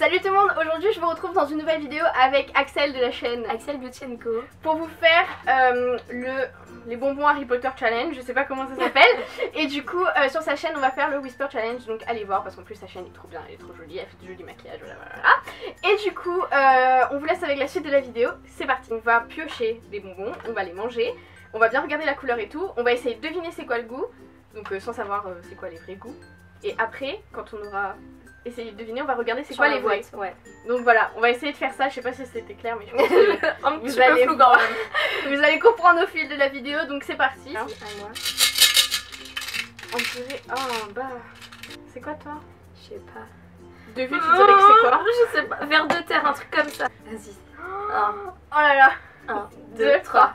Salut tout le monde, aujourd'hui je vous retrouve dans une nouvelle vidéo avec Axel de la chaîne Axel Biochenko. pour vous faire euh, le, les bonbons Harry Potter Challenge, je sais pas comment ça s'appelle. Et du coup euh, sur sa chaîne on va faire le Whisper Challenge, donc allez voir parce qu'en plus sa chaîne est trop bien, elle est trop jolie, elle fait du joli maquillage, voilà voilà. Et du coup euh, on vous laisse avec la suite de la vidéo, c'est parti. On va piocher des bonbons, on va les manger, on va bien regarder la couleur et tout, on va essayer de deviner c'est quoi le goût, donc sans savoir c'est quoi les vrais goûts. Et après, quand on aura essayer de deviner, on va regarder c'est quoi les voix Ouais. Donc voilà, on va essayer de faire ça, je sais pas si c'était clair, mais je pense que vous, allez flou vous allez comprendre au fil de la vidéo, donc c'est parti. Hein, non, on dirait... Oh, bah... C'est quoi toi? Je sais pas. De vue, tu ah, dirais que c'est quoi? Je sais pas, vers de terre, un truc comme ça. Vas-y. Oh là là 1, 2, 3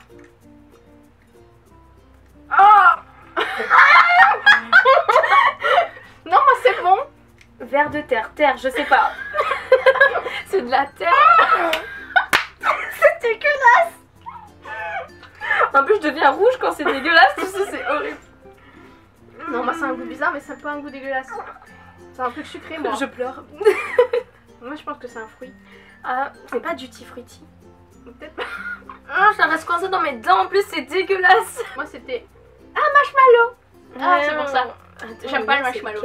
De terre, terre, je sais pas. c'est de la terre. c'est dégueulasse. En plus, je deviens rouge quand c'est dégueulasse, tu sais, c'est horrible. Non, moi c'est un goût bizarre, mais c'est pas un goût dégueulasse. C'est un truc sucré, moi. Je pleure. Moi je pense que c'est un fruit. Ah, c'est pas du fruity. Peut-être pas. Ah, ça reste coincé dans mes dents, en plus, c'est dégueulasse. Moi c'était. Ah, marshmallow Ah, c'est pour ça. J'aime pas le marshmallow.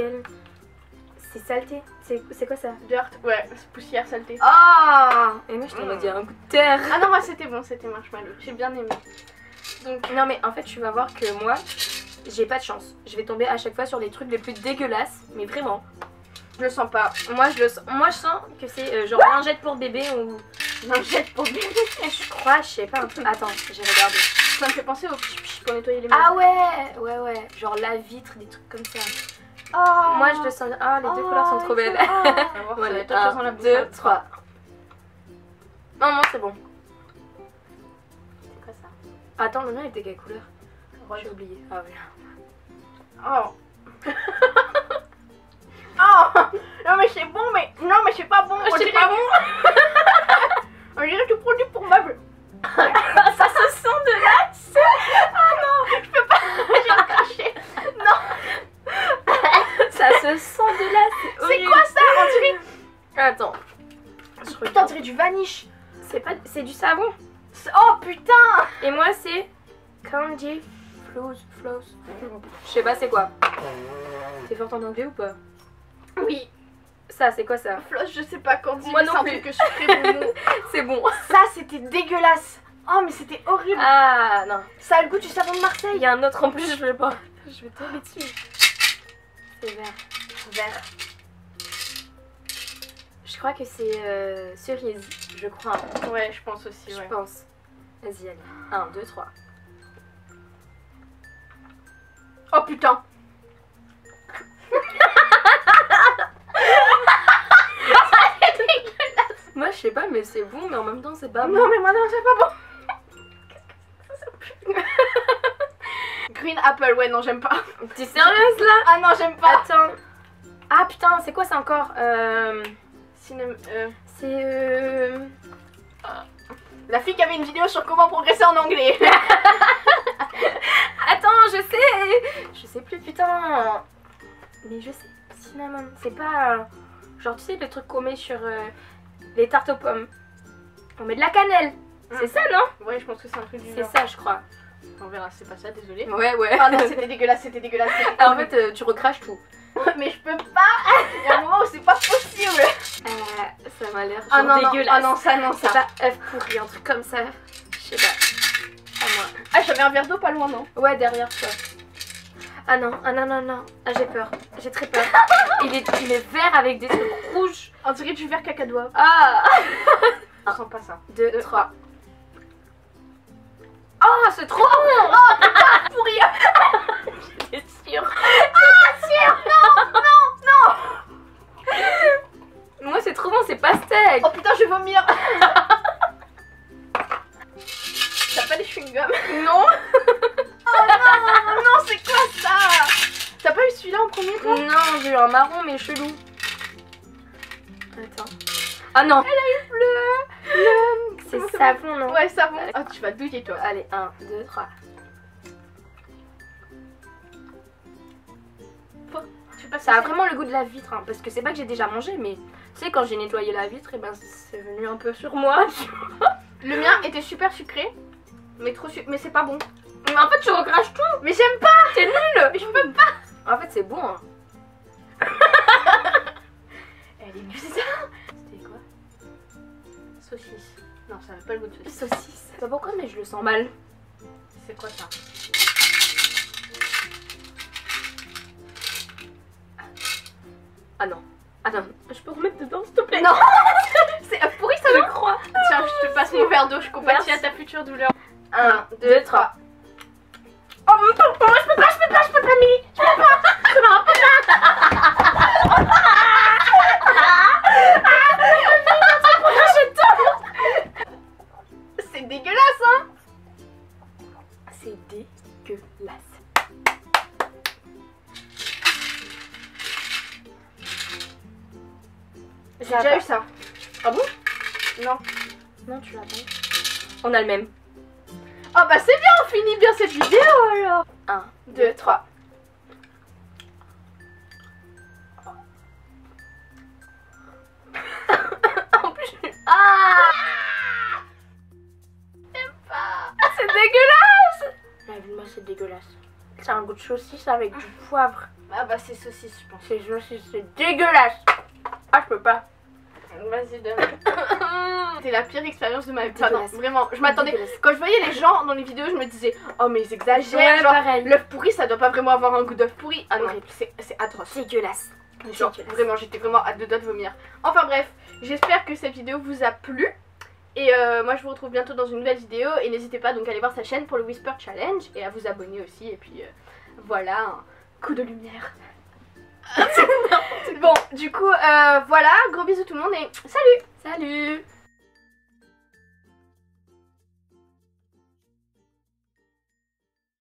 C'est saleté. C'est quoi ça? Dirt, ouais, poussière saleté. Ah Et moi, je t'en Mm. ai dit un goût de terre. Ah non, moi c'était bon, c'était marshmallow. J'ai bien aimé. Donc, Non, mais en fait, tu vas voir que moi, j'ai pas de chance. Je vais tomber à chaque fois sur les trucs les plus dégueulasses, mais vraiment. je le sens pas. Moi, je le sens, moi, je sens que c'est euh, genre lingette pour bébé ou. Non, jette pour bébé. Je crois, je sais pas. Attends, j'ai regardé. Ça me fait penser au pour nettoyer les mains. Ah ouais Ouais, ouais. Genre la vitre, des trucs comme ça. Oh. Moi, je le sens. Ah, les deux couleurs sont trop belles. On va voir, ça Voilà, va être autre chose dans la un, bouche. deux, trois. Non, non, c'est bon. C'est quoi ça? Attends, le mien était quelle couleur? J'ai oublié. Ah oui. Oh. oh. Non mais c'est bon, mais non mais c'est pas bon. On C'est pas bon. On dirait du produit pour meubles. ça se sent de là Je peux pas. J'ai craché. Se sent de là, c'est quoi ça On dirait. Attends. Je Putain, on dirait du vanish. C'est pas, c'est du savon. Oh putain. Et moi c'est Candy Flows Flows. Je sais pas c'est quoi. T'es forte en anglais ou pas? Oui. Ça c'est quoi ça? Floss, je sais pas dire. Moi non un plus. truc sucré bonbon. C'est bon. Ça c'était dégueulasse. Oh mais c'était horrible. Ah non. Ça a le goût du savon de Il Marseille. y a un autre en plus, je vais pas. Je vais tomber dessus. C'est vert. Vert. Je crois que c'est euh, cerise. Je crois. Ouais, je pense aussi. Je Ouais. pense. Vas-y, allez. 1, 2, 3. Oh putain. Moi je sais pas, mais c'est bon, mais en même temps c'est pas Non mais moi non c'est pas bon. Apple, ouais non j'aime pas. T'es sérieuse là? Ah non j'aime pas. Attends. Ah putain, c'est quoi ça encore euh, euh, C'est euh... La fille qui avait une vidéo sur comment progresser en anglais. Attends, je sais Je sais plus, putain Mais je sais, cinnamon, c'est pas... Genre, tu sais, le truc qu'on met sur euh, les tartes aux pommes. On met de la cannelle C'est ça, non? Ouais je pense que c'est un truc du C'est ça, je crois. On verra, c'est pas ça, désolé. Ouais, ouais. Ah non c'était dégueulasse, c'était dégueulasse. Ah, en fait, euh, tu recraches tout. Mais je peux pas. Il y a un moment où c'est pas possible. Euh, ça m'a l'air genre Ah non dégueulasse. ah non ça non ça. pas œuf pourri, un truc comme ça. Je sais pas. Moi. Ah j'avais un verre d'eau pas loin non? Ouais, derrière toi. Ah non, ah non, non, non. Ah, j'ai peur. J'ai très peur. il, est, il est vert avec des trucs rouges. On dirait du verre cacadois. Ah Je sens pas ça. 2, Deux, 3. Oh, c'est trop bon Pourri. J'étais sûre. Moi, c'est trop bon, c'est pastèque. Oh putain je vais vomir. T'as pas des chewing-gums? Non Oh non, non, c'est quoi ça? T'as pas eu celui-là en premier toi? Non, j'ai eu un marron, mais chelou. Attends. Ah non Bleu C'est ça savon, non Ouais, savon. Ah, tu vas douiller toi. Allez, 1, 2, 3. Tu sais pas Ça a vraiment le goût de la vitre, hein, parce que c'est pas que j'ai déjà mangé, mais Tu sais, quand j'ai nettoyé la vitre, et ben c'est venu un peu sur moi. Le mien était super sucré, mais trop sucré. Mais c'est pas bon. Mais en fait, tu recraches tout. Mais j'aime pas C'est nul. Mais je peux pas En fait, c'est bon. Hein. Elle est bizarre C'était quoi? Saucisse. Non, ça n'a pas le goût de saucisse. Saucisse. Je sais pas pourquoi, mais je le sens mal. C'est quoi ça? Ah non. Attends, je peux remettre dedans, s'il te plaît? Non C'est pourri ça Je non? crois. Tiens, je te passe mon verre d'eau, je compatis Merci. à ta future douleur. 1, 2, 3. Oh, mais pas, pas, je peux pas, je peux pas, je peux pas, Milly Je peux pas Je peux pas C'est J'ai déjà eu ça. Ah bon? Non. Non, tu l'as pas. On a le même. Oh bah c'est bien, on finit bien cette vidéo alors 1, 2, 3. En plus, je- ah J'aime pas C'est dégueulasse La de moi, c'est dégueulasse. C'est un goût de saucisse avec du poivre. Ah bah c'est saucisse, je pense. C'est saucisse, c'est dégueulasse Ah, je peux pas. Vas-y, donne. C'était la pire expérience de ma vie. Enfin, non, Dégueulasse. vraiment, je m'attendais. Quand je voyais les gens dans les vidéos, je me disais, oh mais ils exagèrent. Ouais, genre, pareil. l'œuf pourri, ça doit pas vraiment avoir un goût d'œuf pourri. Ah non, c'est c'est atroce. Dégueulasse. Genre, Dégueulasse. vraiment, j'étais vraiment à deux doigts de vomir. Enfin bref, j'espère que cette vidéo vous a plu. Et euh, moi, je vous retrouve bientôt dans une nouvelle vidéo. Et n'hésitez pas donc à aller voir sa chaîne pour le Whisper Challenge et à vous abonner aussi. Et puis euh, voilà, un coup de lumière. bon, du coup, euh, voilà, gros bisous tout le monde et salut. Salut